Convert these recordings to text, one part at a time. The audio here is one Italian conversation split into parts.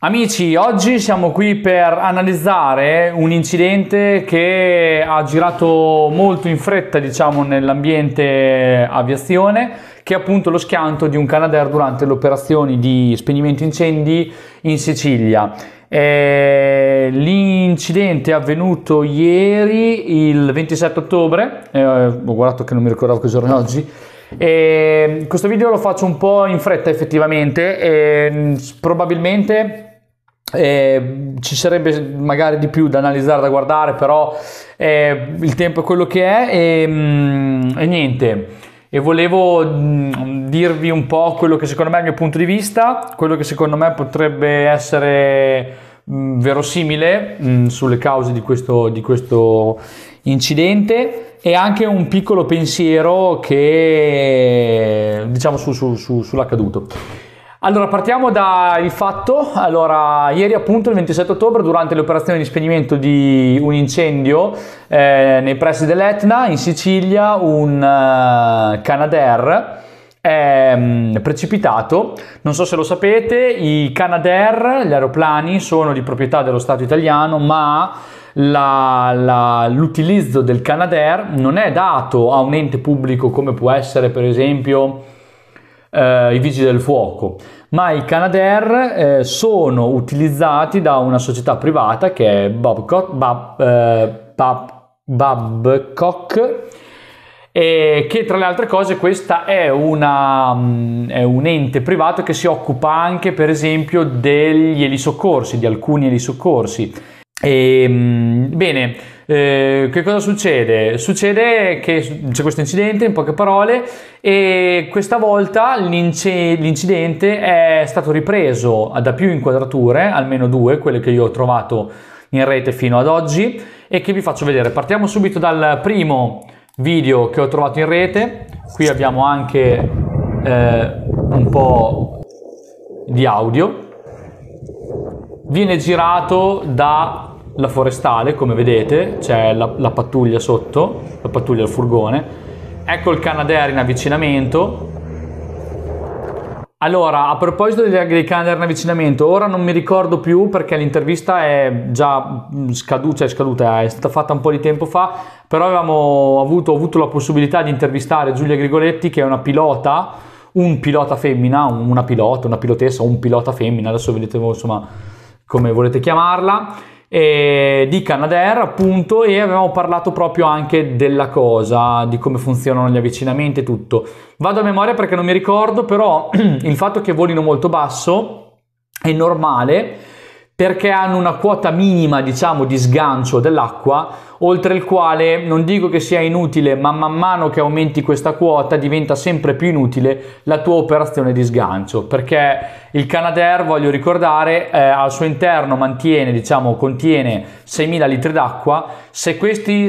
Amici, oggi siamo qui per analizzare un incidente che ha girato molto in fretta, diciamo, nell'ambiente aviazione, che è appunto lo schianto di un Canadair durante le operazioni di spegnimento incendi in Sicilia. Eh, l'incidente è avvenuto ieri, il 27 ottobre, eh, ho guardato che non mi ricordavo che giorno è oggi, e questo video lo faccio un po' in fretta effettivamente e probabilmente eh, ci sarebbe magari di più da analizzare, da guardare, però eh, il tempo è quello che è e, mm, e niente. E volevo mm, dirvi un po' quello che secondo me è il mio punto di vista, quello che secondo me potrebbe essere mm, verosimile mh, sulle cause di questo, di questo incidente e anche un piccolo pensiero che diciamo su, su, su, sull'accaduto. Allora, partiamo dal fatto. Allora, ieri appunto, il 27 ottobre, durante le operazioni di spegnimento di un incendio eh, nei pressi dell'Etna, in Sicilia, un uh, Canadair è um, precipitato. Non so se lo sapete, i Canadair, gli aeroplani, sono di proprietà dello Stato italiano, ma la, la, l'utilizzo del Canadair non è dato a un ente pubblico come può essere per esempio eh, i vigili del fuoco, ma i Canadair eh, sono utilizzati da una società privata che è Babcock, Bab, eh, Bab, Babcock e che tra le altre cose questa è, una, mm, è, un ente privato che si occupa anche per esempio degli elisoccorsi, di alcuni elisoccorsi. E, mm, bene, eh, che cosa succede? Succede che c'è questo incidente, in poche parole, e questa volta l'incidente è stato ripreso da più inquadrature, almeno due, quelle che io ho trovato in rete fino ad oggi, e che vi faccio vedere. Partiamo subito dal primo video che ho trovato in rete. Qui abbiamo anche eh, un po' di audio. Viene girato da la forestale, come vedete, c'è la, la pattuglia sotto, la pattuglia del furgone. Ecco il Canadair in avvicinamento. Allora, a proposito dei, dei Canadair in avvicinamento, ora non mi ricordo più perché l'intervista è già scaduta, cioè scaduta, è stata fatta un po' di tempo fa, però avevamo avuto, avuto la possibilità di intervistare Giulia Grigoletti, che è una pilota, un pilota femmina, una pilota, una pilotessa, un pilota femmina, adesso vedete insomma come volete chiamarla eh, di Canadair appunto e avevamo parlato proprio anche della cosa, di come funzionano gli avvicinamenti e tutto. Vado a memoria perché non mi ricordo, però il fatto che volino molto basso è normale perché hanno una quota minima, diciamo, di sgancio dell'acqua, oltre il quale non dico che sia inutile, ma man mano che aumenti questa quota diventa sempre più inutile la tua operazione di sgancio, perché il Canadair, voglio ricordare, eh, al suo interno mantiene, diciamo, contiene 6.000 litri d'acqua, se,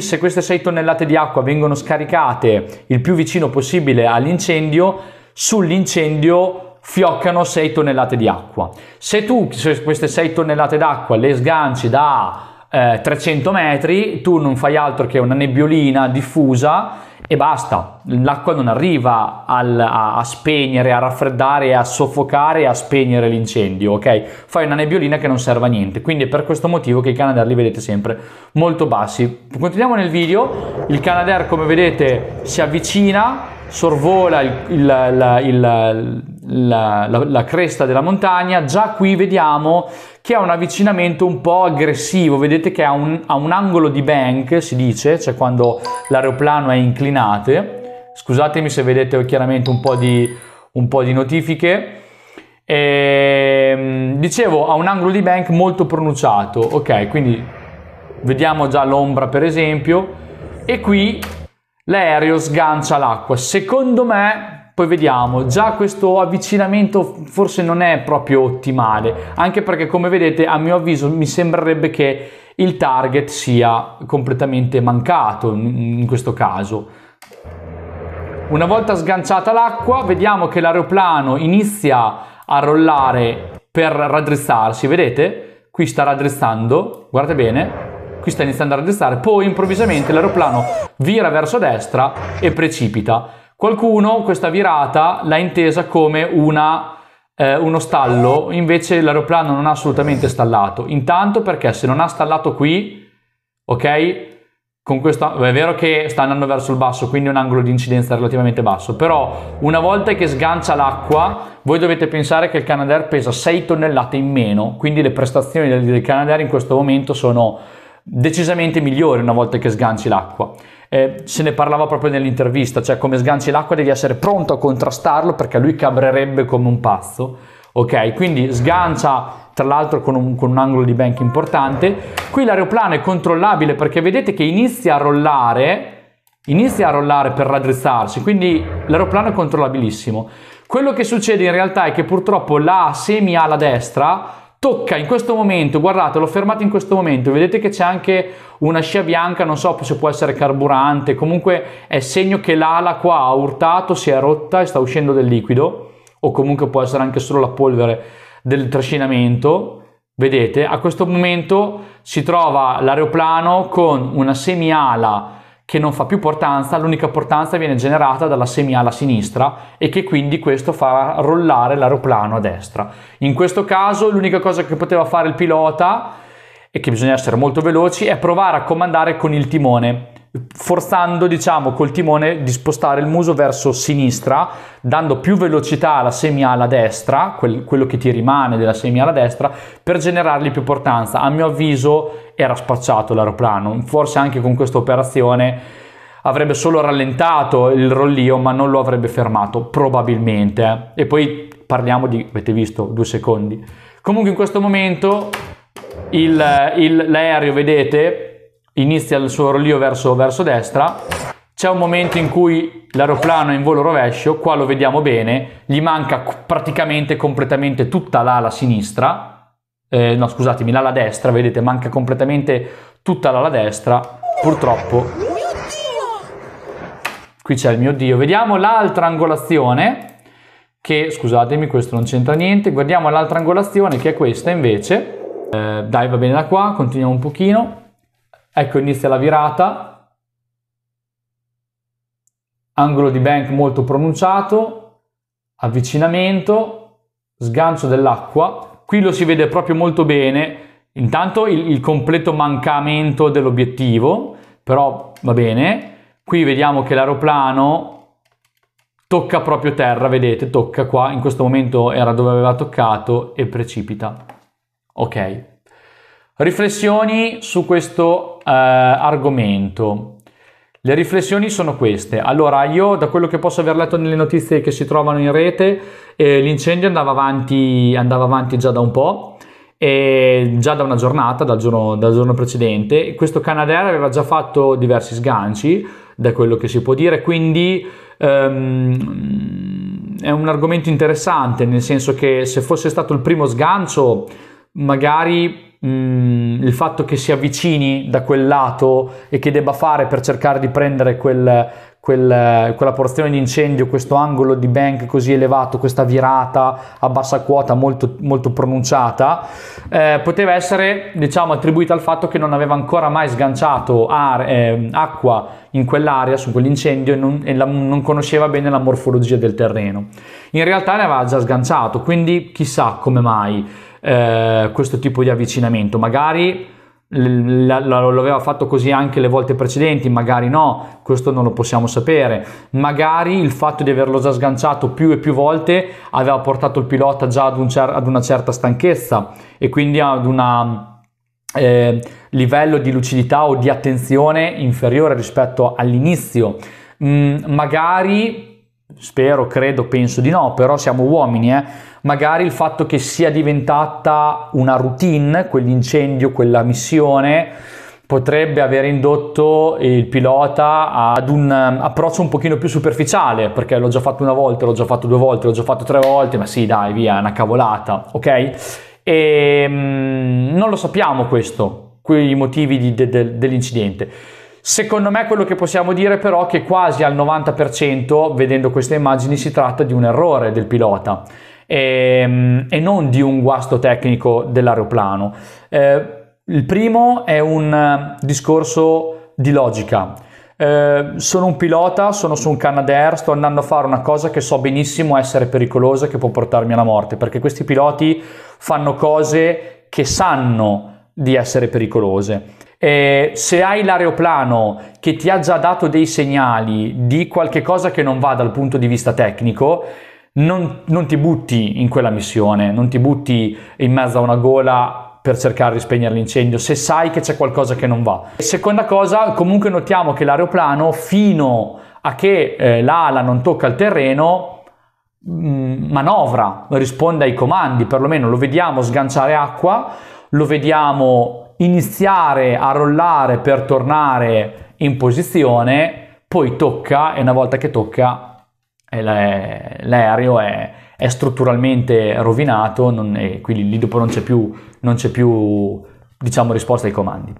se queste 6 tonnellate di acqua vengono scaricate il più vicino possibile all'incendio, sull'incendio fioccano 6 tonnellate di acqua. Se tu se queste 6 tonnellate d'acqua le sganci da eh, 300 metri, tu non fai altro che una nebbiolina diffusa e basta. L'acqua non arriva al, a, a, spegnere, a raffreddare, a soffocare e a spegnere l'incendio, ok? Fai una nebbiolina che non serve a niente. Quindi è per questo motivo che i Canadair li vedete sempre molto bassi. Continuiamo nel video. Il Canadair, come vedete, si avvicina sorvola il, il, il, la, la, la, cresta della montagna, già qui vediamo che ha un avvicinamento un po' aggressivo, vedete che ha un, ha un angolo di bank, si dice, cioè quando l'aeroplano è inclinato, scusatemi se vedete chiaramente un po' di, un po di notifiche, e, ehm, dicevo ha un angolo di bank molto pronunciato, ok, quindi vediamo già l'ombra per esempio, e qui l'aereo sgancia l'acqua. Secondo me, poi vediamo, già questo avvicinamento forse non è proprio ottimale, anche perché come vedete a mio avviso mi sembrerebbe che il target sia completamente mancato in questo caso. Una volta sganciata l'acqua, vediamo che l'aeroplano inizia a rollare per raddrizzarsi, vedete? Qui sta raddrizzando, guardate bene, qui sta iniziando a raddrizzare, poi improvvisamente l'aeroplano vira verso destra e precipita. Qualcuno questa virata l'ha intesa come una eh, uno stallo, invece l'aeroplano non ha assolutamente stallato. Intanto perché se non ha stallato qui, ok? Con questo, è vero che sta andando verso il basso, quindi un angolo di incidenza relativamente basso, però una volta che sgancia l'acqua, voi dovete pensare che il Canadair pesa 6 tonnellate in meno, quindi le prestazioni del, del Canadair in questo momento sono decisamente migliori una volta che sganci l'acqua. Eh, se ne parlava proprio nell'intervista, cioè come sganci l'acqua devi essere pronto a contrastarlo perché lui cabrerebbe come un pazzo. Ok, quindi sgancia tra l'altro con un, con un, angolo di bank importante. Qui l'aeroplano è controllabile perché vedete che inizia a rollare, inizia a rollare per raddrizzarsi, quindi l'aeroplano è controllabilissimo. Quello che succede in realtà è che purtroppo la semi-ala destra tocca in questo momento, guardate, l'ho fermato in questo momento, vedete che c'è anche una scia bianca, non so se può essere carburante, comunque è segno che l'ala qua ha urtato, si è rotta e sta uscendo del liquido, o comunque può essere anche solo la polvere del trascinamento. Vedete, a questo momento si trova l'aeroplano con una semi-ala che non fa più portanza, l'unica portanza viene generata dalla semiala sinistra e che quindi questo fa rollare l'aeroplano a destra. In questo caso l'unica cosa che poteva fare il pilota e che bisogna essere molto veloci è provare a comandare con il timone forzando diciamo col timone di spostare il muso verso sinistra dando più velocità alla semiala destra quel, quello che ti rimane della semiala destra per generargli più portanza. A mio avviso era spacciato l'aeroplano. Forse anche con questa operazione avrebbe solo rallentato il rollio ma non lo avrebbe fermato probabilmente. E poi parliamo di avete visto due secondi. Comunque in questo momento l'aereo vedete inizia il suo rollio verso, verso destra, c'è un momento in cui l'aeroplano è in volo rovescio, qua lo vediamo bene, gli manca praticamente completamente tutta l'ala sinistra, eh, no scusatemi, l'ala destra, vedete, manca completamente tutta l'ala destra, purtroppo. Qui c'è il mio Dio. Vediamo l'altra angolazione, che scusatemi, questo non c'entra niente, guardiamo l'altra angolazione che è questa invece. Eh, dai, va bene da qua, continuiamo un pochino. Ecco inizia la virata, angolo di bank molto pronunciato, avvicinamento, sgancio dell'acqua, qui lo si vede proprio molto bene, intanto il, il completo mancamento dell'obiettivo, però va bene, qui vediamo che l'aeroplano tocca proprio terra, vedete, tocca qua, in questo momento era dove aveva toccato e precipita. Ok. Riflessioni su questo eh, argomento. Le riflessioni sono queste. Allora, io da quello che posso aver letto nelle notizie che si trovano in rete, eh, l'incendio andava avanti, andava avanti già da un po', e già da una giornata, dal giorno, dal giorno precedente. Questo Canadair aveva già fatto diversi sganci, da quello che si può dire, quindi um, è un argomento interessante, nel senso che se fosse stato il primo sgancio, magari Mm, il fatto che si avvicini da quel lato e che debba fare per cercare di prendere quel, quel, quella porzione di incendio, questo angolo di bank così elevato, questa virata a bassa quota molto, molto pronunciata, eh, poteva essere diciamo, attribuita al fatto che non aveva ancora mai sganciato ar- eh, acqua in quell'area, su quell'incendio e, non, e la, non conosceva bene la morfologia del terreno. In realtà ne aveva già sganciato, quindi chissà come mai eh, questo tipo di avvicinamento. Magari lo aveva fatto così anche le volte precedenti, magari no, questo non lo possiamo sapere. Magari il fatto di averlo già sganciato più e più volte aveva portato il pilota già ad, un cer- ad una certa stanchezza e quindi ad un eh, livello di lucidità o di attenzione inferiore rispetto all'inizio. Mm, magari spero, credo, penso di no, però siamo uomini, eh? Magari il fatto che sia diventata una routine, quell'incendio, quella missione, potrebbe aver indotto il pilota ad un um, approccio un pochino più superficiale, perché l'ho già fatto una volta, l'ho già fatto due volte, l'ho già fatto tre volte, ma sì, dai, via, è una cavolata, ok? E um, non lo sappiamo questo, quei motivi di, de, de, dell'incidente. Secondo me quello che possiamo dire però è che quasi al 90% vedendo queste immagini si tratta di un errore del pilota e, ehm, e non di un guasto tecnico dell'aeroplano. Eh, il primo è un discorso di logica. eh, sono un pilota, sono su un Canadair, sto andando a fare una cosa che so benissimo essere pericolosa e che può portarmi alla morte, perché questi piloti fanno cose che sanno di essere pericolose. E se hai l'aeroplano che ti ha già dato dei segnali di qualche cosa che non va dal punto di vista tecnico, non, non ti butti in quella missione, non ti butti in mezzo a una gola per cercare di spegnere l'incendio, se sai che c'è qualcosa che non va. Seconda cosa, comunque notiamo che l'aeroplano fino a che eh, l'ala non tocca il terreno mh, mm, manovra, risponde ai comandi, perlomeno lo vediamo sganciare acqua, lo vediamo iniziare a rollare per tornare in posizione, poi tocca e una volta che tocca l'aereo è, è strutturalmente rovinato non, e quindi lì dopo non c'è più, non c'è più diciamo, risposta ai comandi.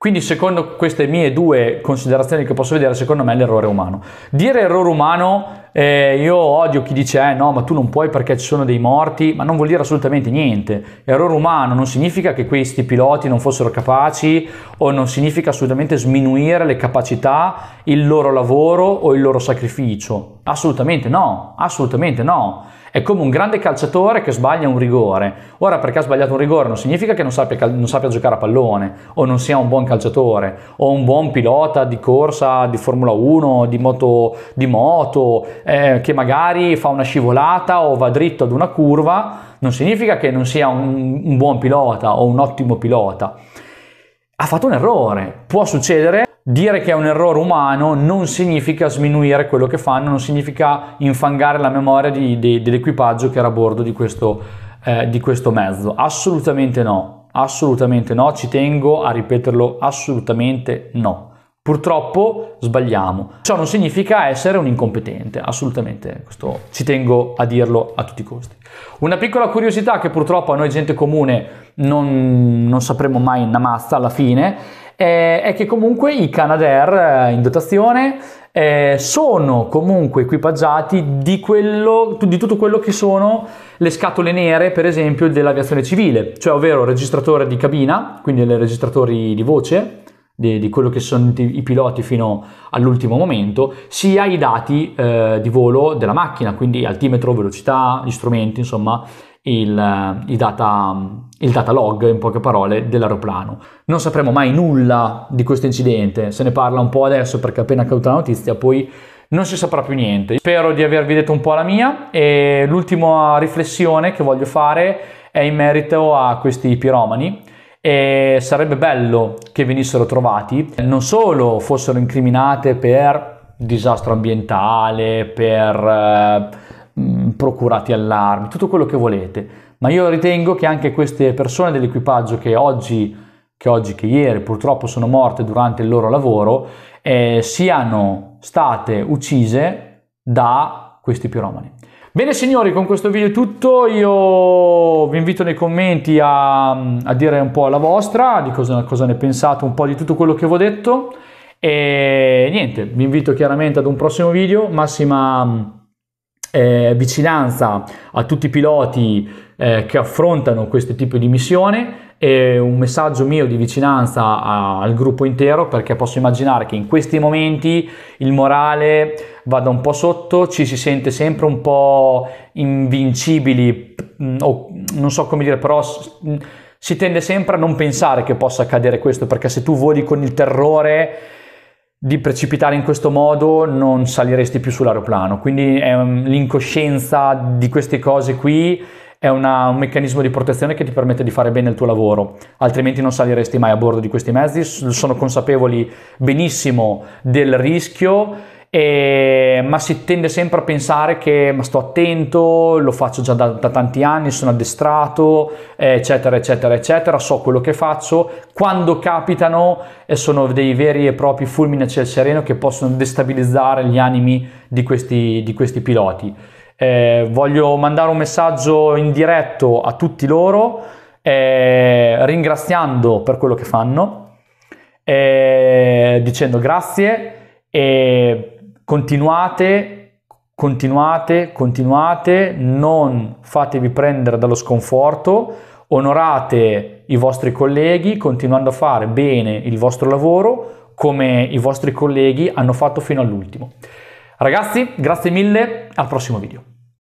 Quindi secondo queste mie due considerazioni che posso vedere, secondo me è l'errore umano. Dire errore umano, eh, io odio chi dice eh, no, ma tu non puoi perché ci sono dei morti, ma non vuol dire assolutamente niente. Errore umano non significa che questi piloti non fossero capaci o non significa assolutamente sminuire le capacità, il loro lavoro o il loro sacrificio. Assolutamente no, assolutamente no. È come un grande calciatore che sbaglia un rigore. Ora, perché ha sbagliato un rigore non significa che non sappia, non sappia giocare a pallone o non sia un buon calciatore o un buon pilota di corsa di Formula 1, di moto, di moto eh, che magari fa una scivolata o va dritto ad una curva. Non significa che non sia un, un buon pilota o un ottimo pilota. Ha fatto un errore. Può succedere Dire che è un errore umano non significa sminuire quello che fanno, non significa infangare la memoria di, di, dell'equipaggio che era a bordo di questo, eh, di questo mezzo. Assolutamente no, assolutamente no, ci tengo a ripeterlo, assolutamente no. Purtroppo sbagliamo. Ciò non significa essere un incompetente, assolutamente, questo ci tengo a dirlo a tutti i costi. Una piccola curiosità che purtroppo a noi gente comune non, non sapremo mai una mazza alla fine eh, è che comunque i Canadair eh, in dotazione eh, sono comunque equipaggiati di, quello, di tutto quello che sono le scatole nere, per esempio, dell'aviazione civile, cioè ovvero registratore di cabina, quindi i registratori di voce, di, di, quello che sono i piloti fino all'ultimo momento, sia i dati eh, di volo della macchina, quindi altimetro, velocità, gli strumenti, insomma, il, il, data, il data log, in poche parole, dell'aeroplano. Non sapremo mai nulla di questo incidente, se ne parla un po' adesso perché appena caduta la notizia, poi non si saprà più niente. Spero di avervi detto un po' la mia e l'ultima riflessione che voglio fare è in merito a questi piromani e sarebbe bello che venissero trovati, non solo fossero incriminate per disastro ambientale, per eh, mh, procurati allarmi, tutto quello che volete, ma io ritengo che anche queste persone dell'equipaggio che oggi, che, oggi, che ieri purtroppo sono morte durante il loro lavoro, eh, siano state uccise da questi piromani. Bene signori, con questo video è tutto, io vi invito nei commenti a, a dire un po' la vostra, di cosa, cosa, ne pensate, un po' di tutto quello che vi ho detto. E niente, vi invito chiaramente ad un prossimo video, massima eh, vicinanza a tutti i piloti eh, che affrontano questo tipo di missione. E un messaggio mio di vicinanza a, al gruppo intero perché posso immaginare che in questi momenti il morale vada un po' sotto, ci si sente sempre un po' invincibili mm, o non so come dire però mm, si tende sempre a non pensare che possa accadere questo perché se tu voli con il terrore di precipitare in questo modo non saliresti più sull'aeroplano. Quindi um, l'incoscienza di queste cose qui è una, un meccanismo di protezione che ti permette di fare bene il tuo lavoro, altrimenti non saliresti mai a bordo di questi mezzi. Sono consapevoli benissimo del rischio e, ma si tende sempre a pensare che ma sto attento, lo faccio già da, da tanti anni, sono addestrato, eccetera, eccetera, eccetera, so quello che faccio. Quando capitano e sono dei veri e propri fulmini a ciel sereno che possono destabilizzare gli animi di questi, di questi piloti. Eh, voglio mandare un messaggio in diretto a tutti loro, eh, ringraziando per quello che fanno, dicendo grazie e Continuate, continuate, continuate, non fatevi prendere dallo sconforto, onorate i vostri colleghi continuando a fare bene il vostro lavoro, come i vostri colleghi hanno fatto fino all'ultimo. Ragazzi, grazie mille, al prossimo video.